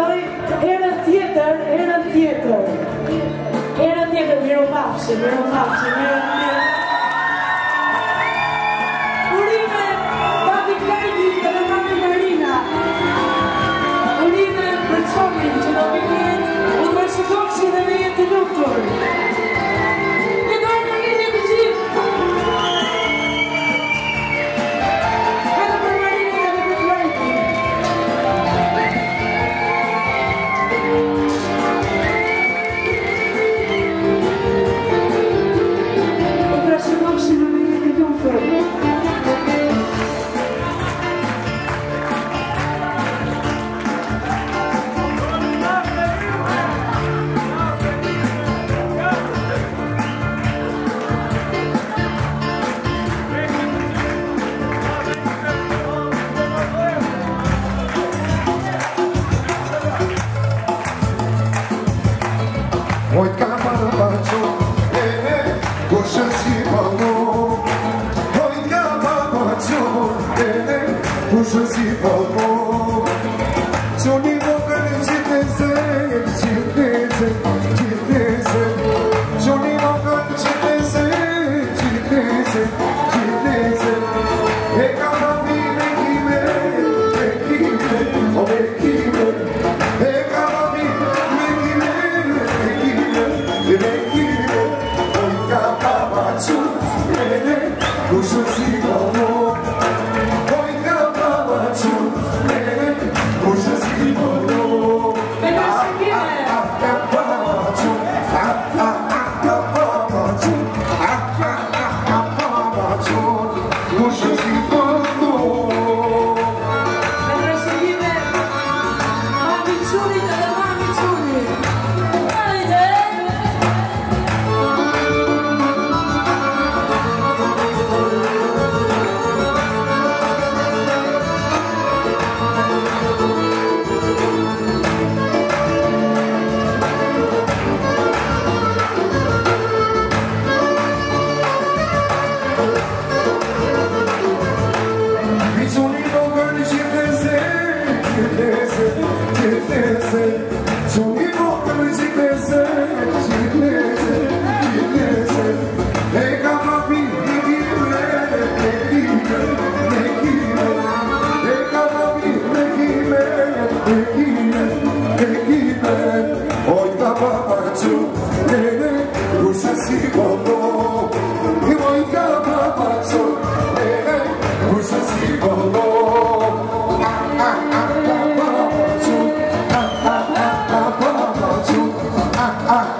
kaloj herën tjetër, herën tjetër. Herën tjetër, miru pafshë, miru pafshë, miru ah, ah.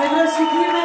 Te lo si